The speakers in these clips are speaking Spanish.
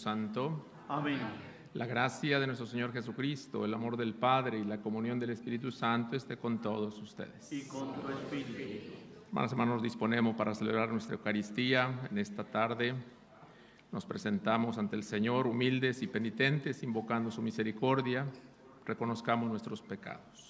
Santo. Amén. La gracia de nuestro Señor Jesucristo, el amor del Padre y la comunión del Espíritu Santo esté con todos ustedes. Y con tu espíritu. Hermanos, hermanos, nos disponemos para celebrar nuestra Eucaristía en esta tarde. Nos presentamos ante el Señor humildes y penitentes, invocando su misericordia. Reconozcamos nuestros pecados.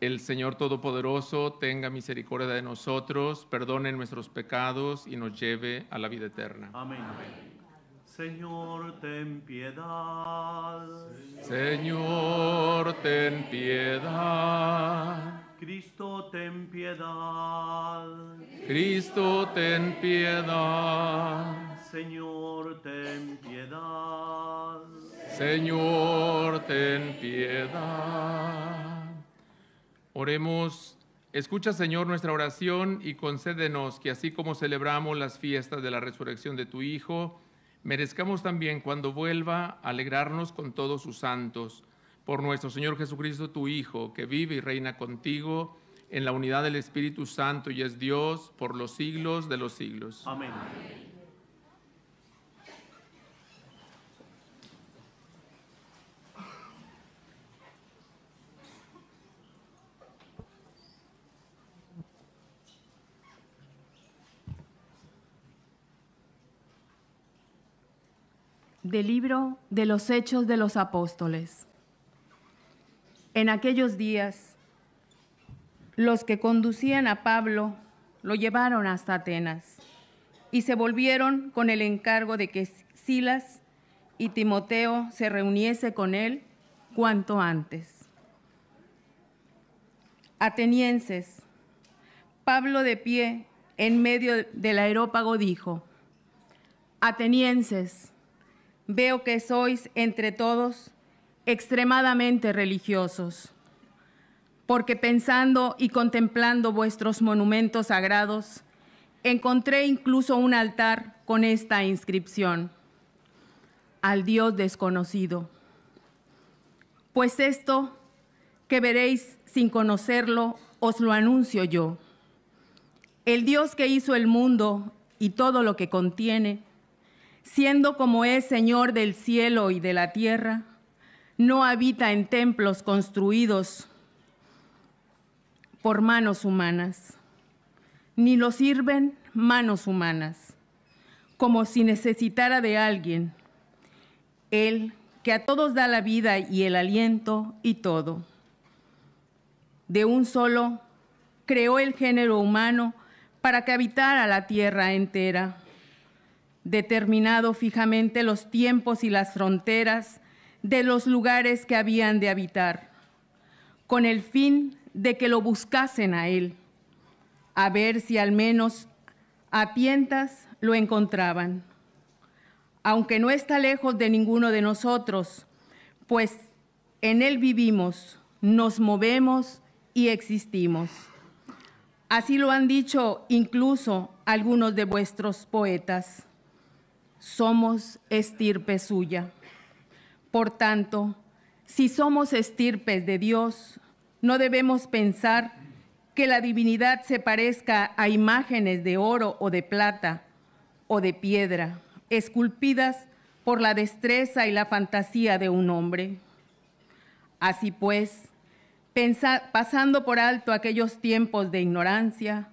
El Señor Todopoderoso tenga misericordia de nosotros, perdone nuestros pecados y nos lleve a la vida eterna. Amén. Señor, ten piedad. Señor, ten piedad. Cristo, ten piedad. Cristo, ten piedad. Señor, ten piedad. Señor, ten piedad. Oremos. Escucha, Señor, nuestra oración y concédenos que así como celebramos las fiestas de la resurrección de tu Hijo, merezcamos también cuando vuelva alegrarnos con todos sus santos, por nuestro Señor Jesucristo, tu Hijo, que vive y reina contigo en la unidad del Espíritu Santo y es Dios por los siglos de los siglos. Amén. Del libro de los Hechos de los Apóstoles. En aquellos días, los que conducían a Pablo lo llevaron hasta Atenas y se volvieron con el encargo de que Silas y Timoteo se reuniese con él cuanto antes. Atenienses, Pablo de pie en medio del aerópago dijo, Atenienses, veo que sois entre todos extremadamente religiosos, porque pensando y contemplando vuestros monumentos sagrados, encontré incluso un altar con esta inscripción, al Dios desconocido. Pues esto que veréis sin conocerlo, os lo anuncio yo. El Dios que hizo el mundo y todo lo que contiene, siendo como es Señor del cielo y de la tierra, no habita en templos construidos por manos humanas, ni lo sirven manos humanas, como si necesitara de alguien. Él que a todos da la vida y el aliento y todo. De un solo creó el género humano para que habitara la tierra entera determinado fijamente los tiempos y las fronteras de los lugares que habían de habitar, con el fin de que lo buscasen a él, a ver si al menos a tientas lo encontraban. Aunque no está lejos de ninguno de nosotros, pues en él vivimos, nos movemos y existimos. Así lo han dicho incluso algunos de vuestros poetas somos estirpe suya. Por tanto, si somos estirpes de Dios, no debemos pensar que la divinidad se parezca a imágenes de oro o de plata o de piedra, esculpidas por la destreza y la fantasía de un hombre. Así pues, pasando por alto aquellos tiempos de ignorancia,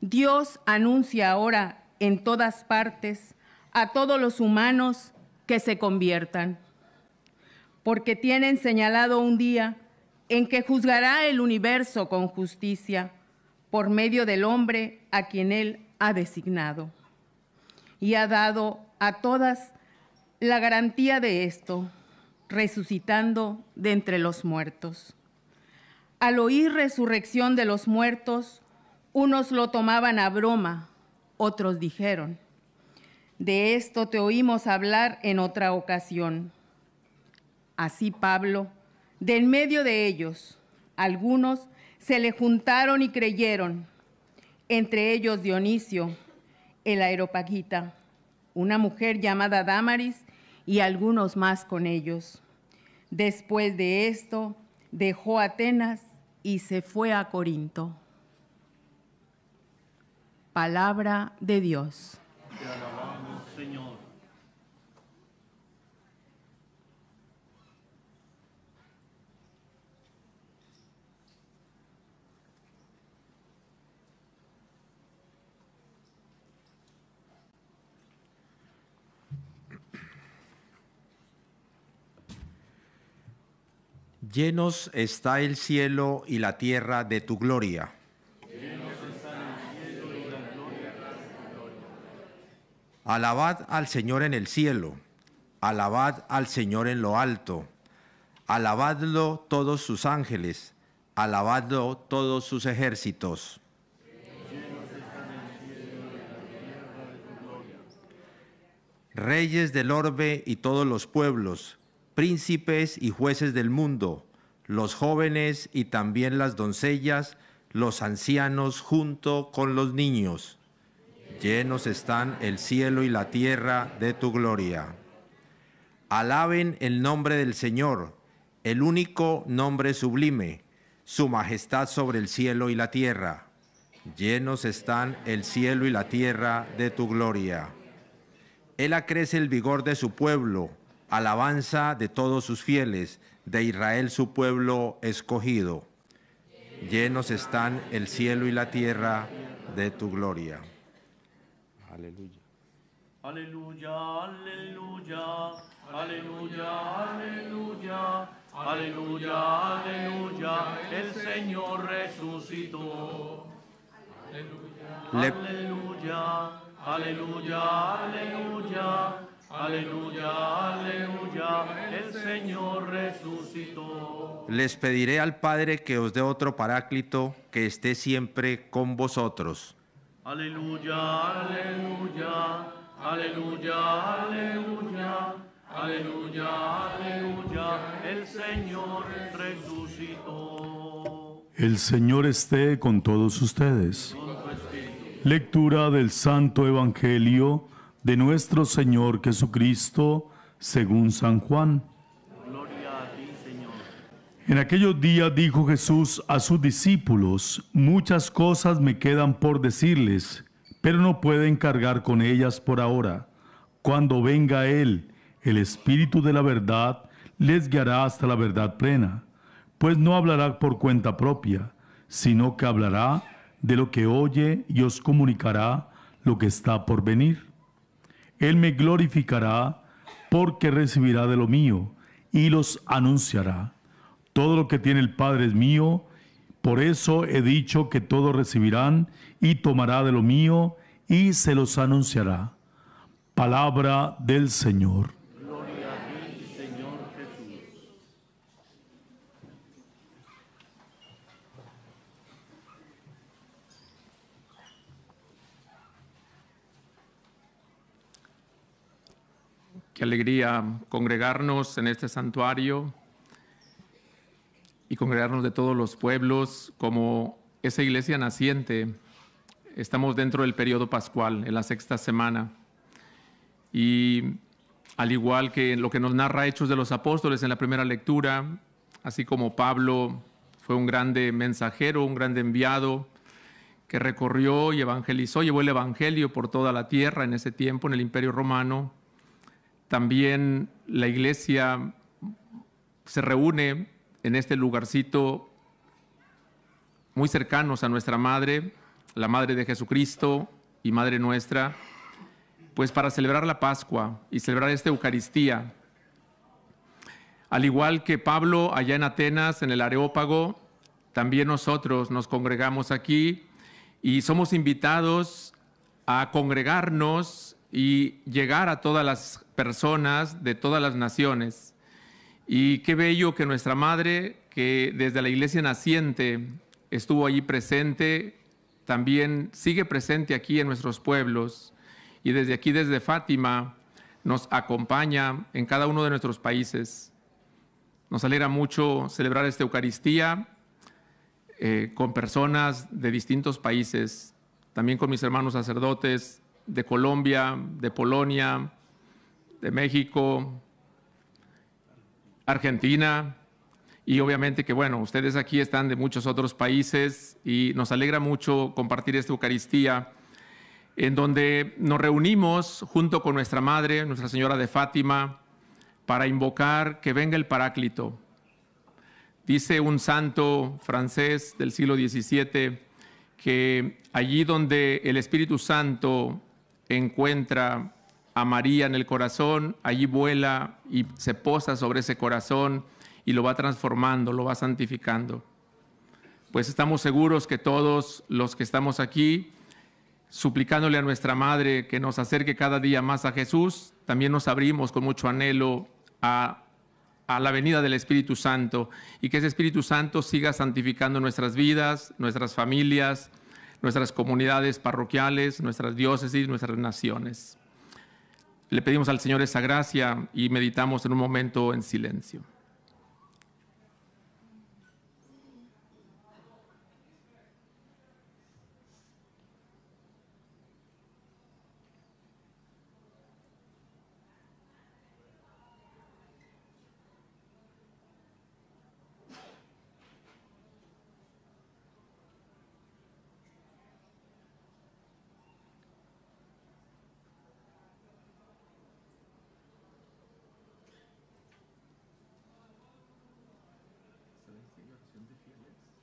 Dios anuncia ahora en todas partes a todos los humanos que se conviertan. porque tienen señalado un día en que juzgará el universo con justicia por medio del hombre a quien él ha designado. Y ha dado a todas la garantía de esto, resucitando de entre los muertos. Al oír resurrección de los muertos, unos lo tomaban a broma, otros dijeron, de esto te oímos hablar en otra ocasión. Así Pablo, de en medio de ellos, algunos se le juntaron y creyeron, entre ellos Dionisio, el aeropagita, una mujer llamada Damaris y algunos más con ellos. Después de esto, dejó Atenas y se fue a Corinto. Palabra de Dios. Llenos está el cielo y la tierra de tu gloria. Alabad al Señor en el cielo, alabad al Señor en lo alto, alabadlo todos sus ángeles, alabadlo todos sus ejércitos. Reyes del orbe y todos los pueblos, príncipes y jueces del mundo, los jóvenes y también las doncellas, los ancianos junto con los niños. Llenos están el cielo y la tierra de tu gloria. Alaben el nombre del Señor, el único nombre sublime, su majestad sobre el cielo y la tierra. Llenos están el cielo y la tierra de tu gloria. Él acrece el vigor de su pueblo, alabanza de todos sus fieles, de Israel su pueblo escogido. Llenos están el cielo y la tierra de tu gloria. Aleluya. Aleluya, aleluya, aleluya, aleluya, aleluya, aleluya, el Señor resucitó. Le- Aleluya, aleluya, aleluya, aleluya, aleluya, el Señor resucitó. Les pediré al Padre que os dé otro paráclito que esté siempre con vosotros. Aleluya, aleluya, aleluya, aleluya, aleluya, aleluya, el Señor resucitó. El Señor esté con todos ustedes. Lectura del Santo Evangelio de nuestro Señor Jesucristo según San Juan. Gloria a ti, Señor. En aquellos días dijo Jesús a sus discípulos, muchas cosas me quedan por decirles, pero no pueden cargar con ellas por ahora. Cuando venga Él, el Espíritu de la verdad, les guiará hasta la verdad plena, pues no hablará por cuenta propia, sino que hablará de lo que oye y os comunicará lo que está por venir. Él me glorificará porque recibirá de lo mío y los anunciará. Todo lo que tiene el Padre es mío, por eso he dicho que todos recibirán y tomará de lo mío y se los anunciará. Palabra del Señor. Gloria a ti, Señor Jesús. Qué alegría congregarnos en este santuario y congregarnos de todos los pueblos como esa iglesia naciente. Estamos dentro del periodo pascual, en la sexta semana. Y al igual que lo que nos narra Hechos de los Apóstoles en la primera lectura, así como Pablo fue un grande mensajero, un grande enviado, que recorrió y evangelizó, llevó el evangelio por toda la tierra en ese tiempo, en el Imperio Romano. También la iglesia se reúne en este lugarcito muy cercanos a nuestra madre, la madre de Jesucristo y madre nuestra, pues para celebrar la Pascua y celebrar esta Eucaristía. Al igual que Pablo allá en Atenas, en el Areópago, también nosotros nos congregamos aquí y somos invitados a congregarnos y llegar a todas las personas de todas las naciones. Y qué bello que nuestra madre, que desde la iglesia naciente estuvo allí presente, también sigue presente aquí en nuestros pueblos y desde aquí, desde Fátima, nos acompaña en cada uno de nuestros países. Nos alegra mucho celebrar esta Eucaristía eh, con personas de distintos países, también con mis hermanos sacerdotes de Colombia, de Polonia, de México, Argentina, y obviamente que, bueno, ustedes aquí están de muchos otros países y nos alegra mucho compartir esta Eucaristía en donde nos reunimos junto con nuestra Madre, Nuestra Señora de Fátima, para invocar que venga el Paráclito. Dice un santo francés del siglo XVII que allí donde el Espíritu Santo encuentra a María en el corazón, allí vuela y se posa sobre ese corazón y lo va transformando, lo va santificando. Pues estamos seguros que todos los que estamos aquí, suplicándole a nuestra Madre que nos acerque cada día más a Jesús, también nos abrimos con mucho anhelo a, a la venida del Espíritu Santo y que ese Espíritu Santo siga santificando nuestras vidas, nuestras familias, nuestras comunidades parroquiales, nuestras diócesis, nuestras naciones. Le pedimos al Señor esa gracia y meditamos en un momento en silencio. in the few years.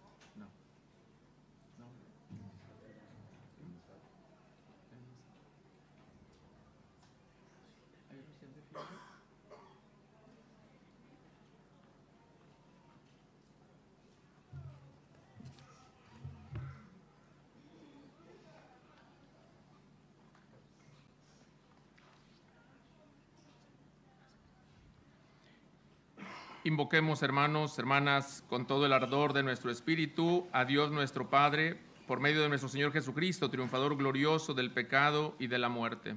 Invoquemos, hermanos, hermanas, con todo el ardor de nuestro espíritu, a Dios nuestro Padre, por medio de nuestro Señor Jesucristo, triunfador glorioso del pecado y de la muerte.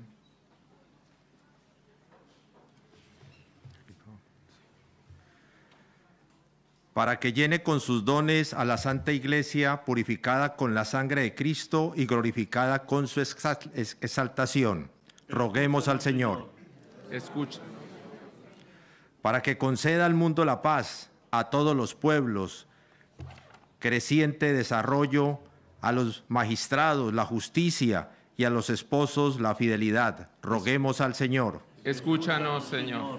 para que llene con sus dones a la Santa Iglesia, purificada con la sangre de Cristo y glorificada con su exal- ex- exaltación. Roguemos al Señor. Escucha. Para que conceda al mundo la paz, a todos los pueblos, creciente desarrollo, a los magistrados la justicia y a los esposos la fidelidad. Roguemos al Señor. Escúchanos, Señor.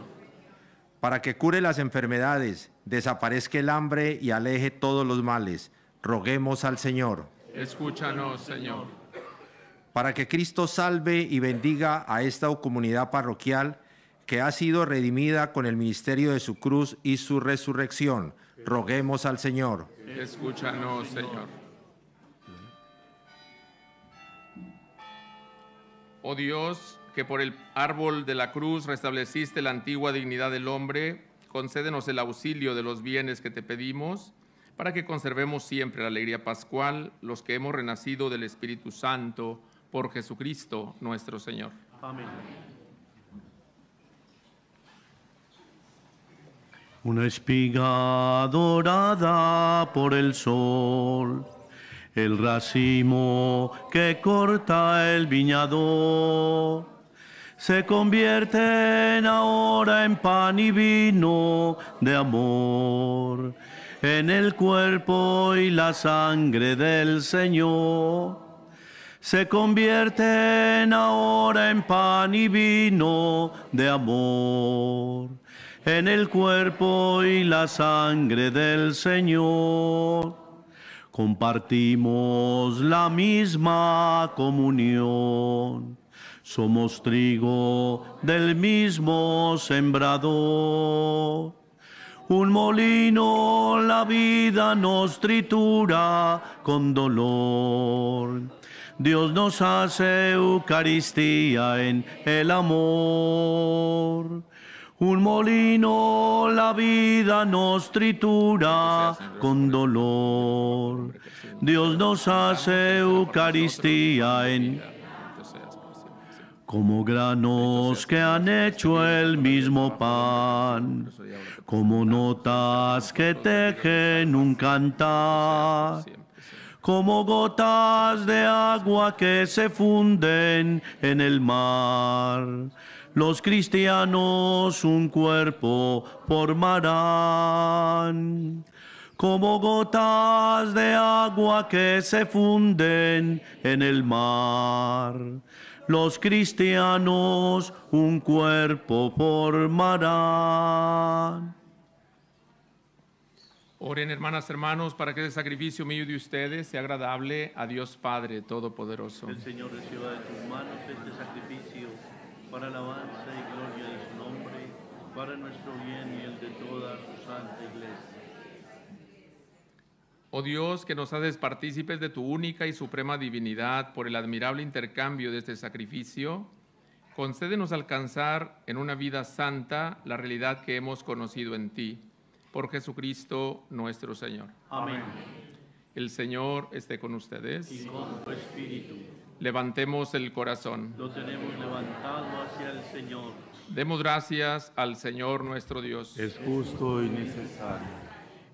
Para que cure las enfermedades, desaparezca el hambre y aleje todos los males. Roguemos al Señor. Escúchanos, Señor. Para que Cristo salve y bendiga a esta comunidad parroquial que ha sido redimida con el ministerio de su cruz y su resurrección. Roguemos al Señor. Escúchanos, Señor. Oh Dios, que por el árbol de la cruz restableciste la antigua dignidad del hombre, concédenos el auxilio de los bienes que te pedimos, para que conservemos siempre la alegría pascual, los que hemos renacido del Espíritu Santo, por Jesucristo nuestro Señor. Amén. Una espiga dorada por el sol, el racimo que corta el viñador, se convierten ahora en pan y vino de amor, en el cuerpo y la sangre del Señor. Se convierten ahora en pan y vino de amor en el cuerpo y la sangre del Señor. Compartimos la misma comunión. Somos trigo del mismo sembrador. Un molino la vida nos tritura con dolor. Dios nos hace Eucaristía en el amor. Un molino la vida nos tritura con dolor. Dios nos hace Eucaristía en como granos que han hecho el mismo pan, como notas que tejen un cantar, como gotas de agua que se funden en el mar. Los cristianos un cuerpo formarán, como gotas de agua que se funden en el mar los cristianos un cuerpo formarán. Oren, hermanas, hermanos, para que el sacrificio mío de ustedes sea agradable a Dios Padre Todopoderoso. El Señor reciba de tus manos este sacrificio para alabanza y gloria de su nombre, para nuestro bien y el de toda su santa iglesia. Oh Dios, que nos haces partícipes de tu única y suprema divinidad por el admirable intercambio de este sacrificio, concédenos alcanzar en una vida santa la realidad que hemos conocido en ti, por Jesucristo nuestro Señor. Amén. El Señor esté con ustedes. Y con tu espíritu Levantemos el corazón. lo tenemos levantado hacia el Señor. Demos gracias al Señor nuestro Dios. Es justo y necesario.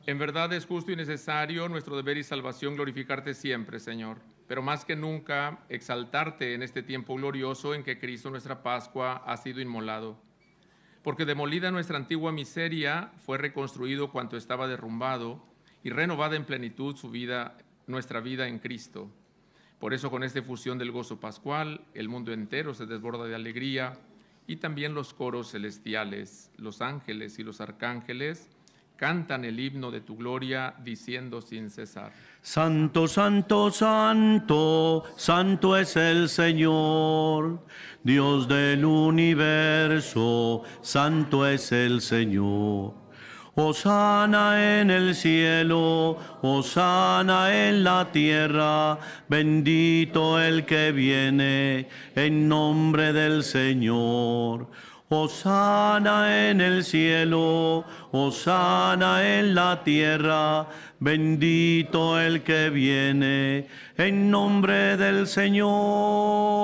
En verdad es justo y necesario nuestro deber y salvación glorificarte siempre, Señor, pero más que nunca exaltarte en este tiempo glorioso en que Cristo nuestra Pascua ha sido inmolado. Porque demolida nuestra antigua miseria, fue reconstruido cuanto estaba derrumbado y renovada en plenitud su vida, nuestra vida en Cristo. Por eso con esta fusión del gozo pascual, el mundo entero se desborda de alegría y también los coros celestiales, los ángeles y los arcángeles, cantan el himno de tu gloria diciendo sin cesar. Santo, santo, santo, santo es el Señor, Dios del universo, santo es el Señor. Osana en el cielo, Osana en la tierra, bendito el que viene en nombre del Señor. Osana en el cielo, Osana en la tierra, bendito el que viene en nombre del Señor.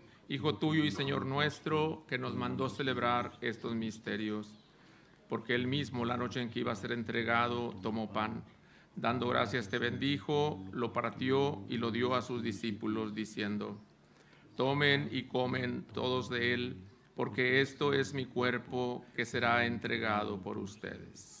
Hijo tuyo y Señor nuestro, que nos mandó celebrar estos misterios. Porque él mismo, la noche en que iba a ser entregado, tomó pan. Dando gracias te bendijo, lo partió y lo dio a sus discípulos, diciendo, Tomen y comen todos de él, porque esto es mi cuerpo que será entregado por ustedes.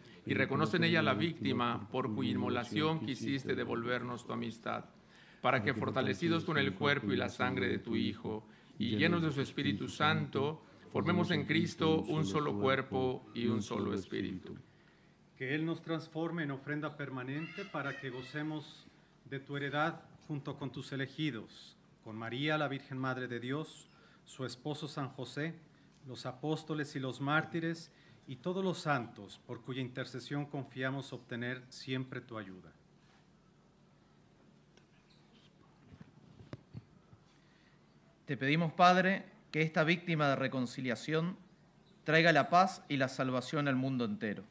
y reconoce en ella la víctima por cuya inmolación quisiste devolvernos tu amistad, para que fortalecidos con el cuerpo y la sangre de tu Hijo y llenos de su Espíritu Santo, formemos en Cristo un solo cuerpo y un solo espíritu. Que Él nos transforme en ofrenda permanente para que gocemos de tu heredad junto con tus elegidos, con María, la Virgen Madre de Dios, su esposo San José, los apóstoles y los mártires, y todos los santos, por cuya intercesión confiamos obtener siempre tu ayuda. Te pedimos, Padre, que esta víctima de reconciliación traiga la paz y la salvación al mundo entero.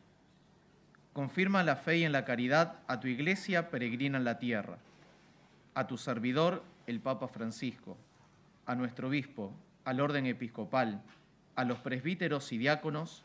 Confirma la fe y en la caridad a tu iglesia peregrina en la tierra, a tu servidor, el Papa Francisco, a nuestro obispo, al orden episcopal, a los presbíteros y diáconos,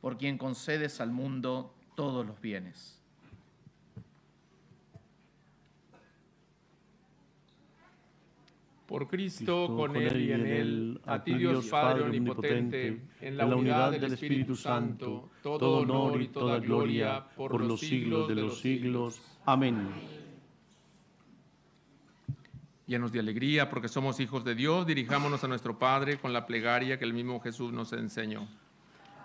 por quien concedes al mundo todos los bienes. Por Cristo, con Él y en Él, a ti Dios Padre Omnipotente, en la unidad del Espíritu Santo, todo honor y toda gloria por los siglos de los siglos. Amén. Llenos de alegría porque somos hijos de Dios, dirijámonos a nuestro Padre con la plegaria que el mismo Jesús nos enseñó.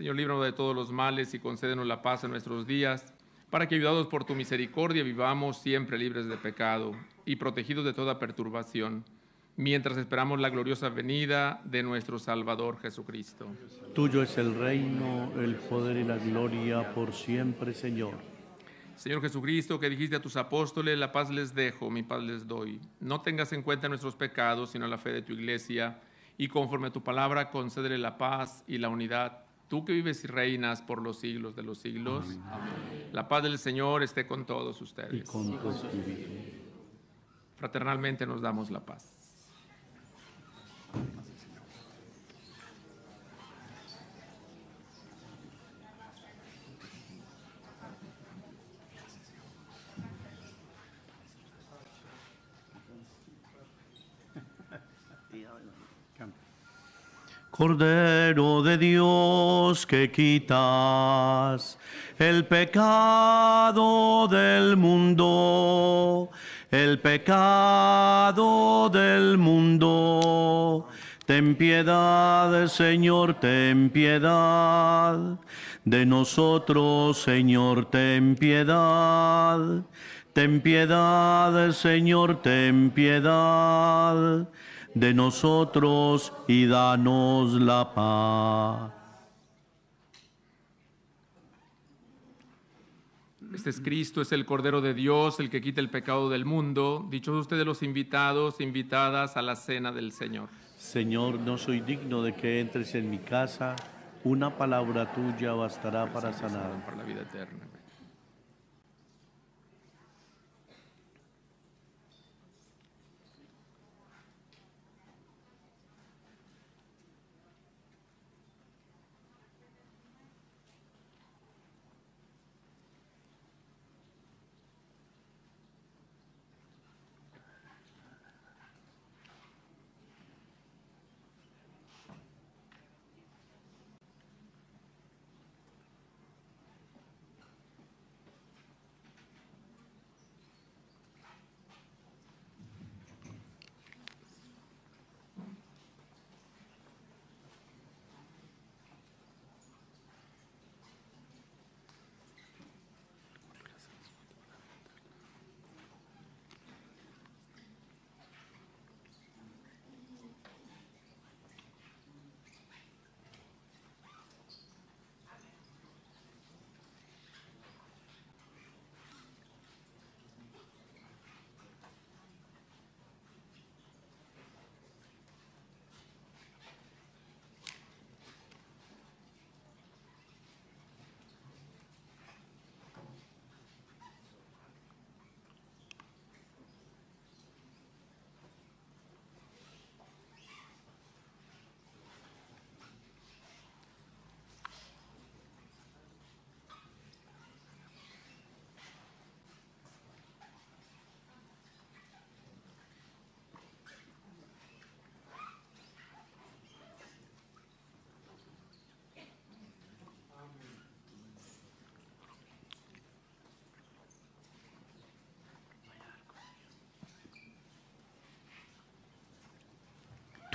Señor, líbranos de todos los males y concédenos la paz en nuestros días, para que, ayudados por tu misericordia, vivamos siempre libres de pecado y protegidos de toda perturbación, mientras esperamos la gloriosa venida de nuestro Salvador Jesucristo. Tuyo es el reino, el poder y la gloria por siempre, Señor. Señor Jesucristo, que dijiste a tus apóstoles, la paz les dejo, mi paz les doy. No tengas en cuenta nuestros pecados, sino la fe de tu iglesia, y conforme a tu palabra, concédele la paz y la unidad tú que vives y reinas por los siglos de los siglos. Amén. La paz del Señor esté con todos ustedes. Y con tu espíritu. Fraternalmente nos damos la paz. Cordero de Dios que quitas el pecado del mundo, el pecado del mundo. Ten piedad, Señor, ten piedad. De nosotros, Señor, ten piedad. Ten piedad, Señor, ten piedad de nosotros y danos la paz. Este es Cristo, es el Cordero de Dios, el que quita el pecado del mundo. Dichos ustedes los invitados, invitadas a la cena del Señor. Señor, no soy digno de que entres en mi casa. Una palabra tuya bastará para sanar. Para la vida eterna.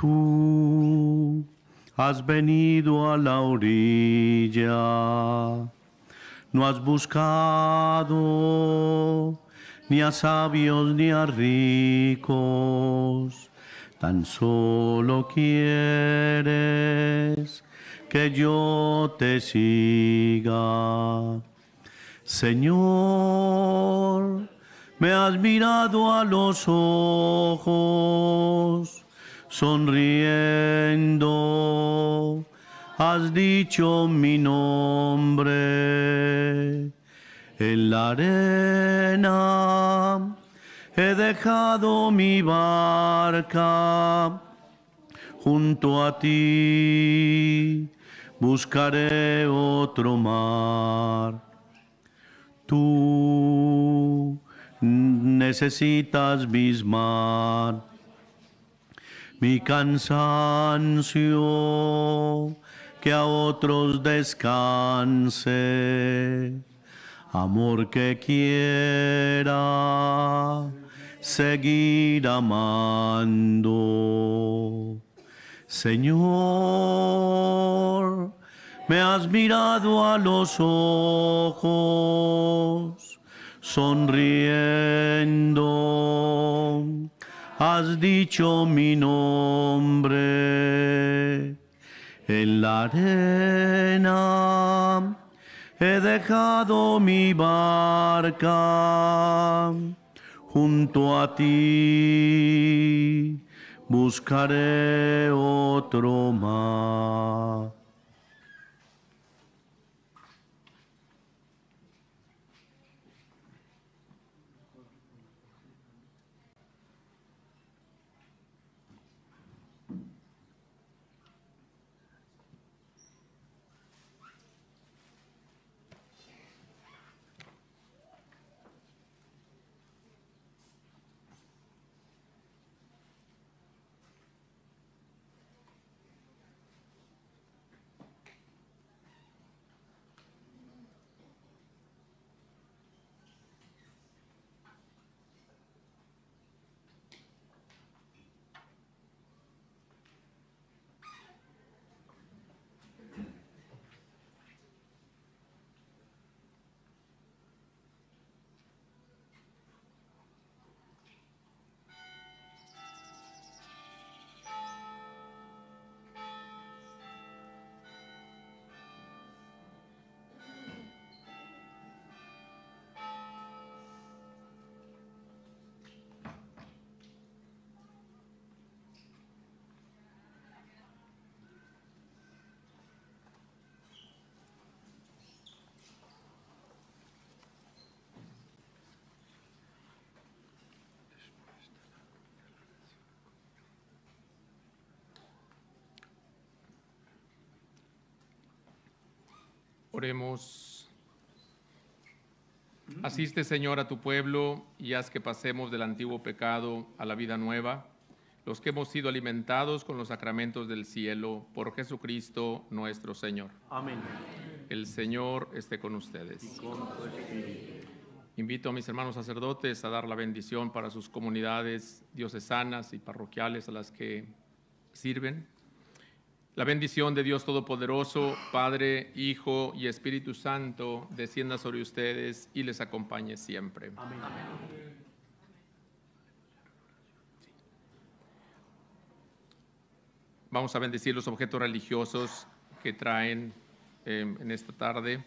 Tú has venido a la orilla, no has buscado ni a sabios ni a ricos, tan solo quieres que yo te siga. Señor, me has mirado a los ojos, sonriendo, has dicho mi nombre. En la arena he dejado mi barca junto a ti, buscaré otro mar. Tú necesitas bismar mi cansancio, que a otros descanse. Amor que quiera seguir amando. Señor, me has mirado a los ojos, sonriendo, has dicho mi nombre. En la arena he dejado mi barca junto a ti, buscaré otro mar. Oremos. Asiste, Señor, a tu pueblo y haz que pasemos del antiguo pecado a la vida nueva, los que hemos sido alimentados con los sacramentos del cielo por Jesucristo nuestro Señor. Amén. El Señor esté con ustedes. Invito a mis hermanos sacerdotes a dar la bendición para sus comunidades diocesanas y parroquiales a las que sirven. La bendición de Dios Todopoderoso, Padre, Hijo y Espíritu Santo, descienda sobre ustedes y les acompañe siempre. Amén. Vamos a bendecir los objetos religiosos que traen eh, en esta tarde.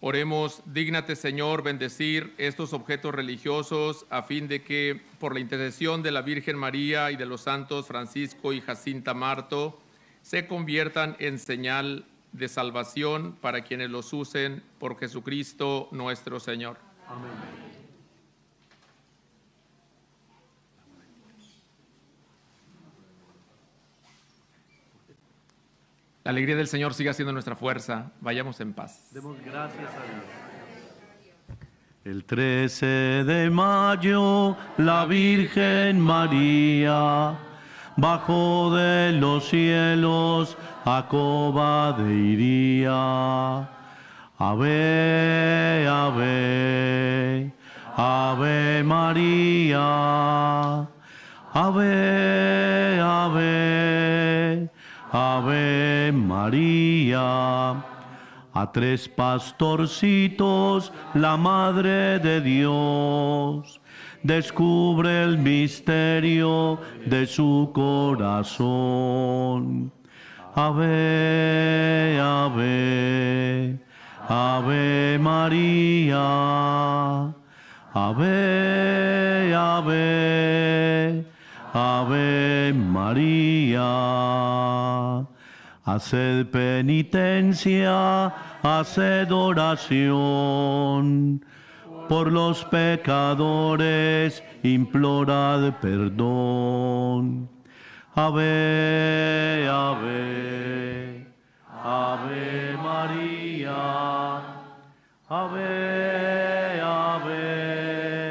Oremos, dígnate Señor bendecir estos objetos religiosos a fin de que por la intercesión de la Virgen María y de los santos Francisco y Jacinta Marto se conviertan en señal de salvación para quienes los usen por Jesucristo nuestro Señor. Amén. La alegría del Señor siga siendo nuestra fuerza. Vayamos en paz. Demos gracias a Dios. El 13 de mayo, la Virgen María bajó de los cielos a coba de iría. Ave, ave, ave María, ave, ave. Ave María. A tres pastorcitos, la Madre de Dios descubre el misterio de su corazón. Ave, ave, ave María. Ave, ave, ave María. Haced penitencia, haced oración por los pecadores, implorad perdón. Ave, ave, ave María, ave, ave.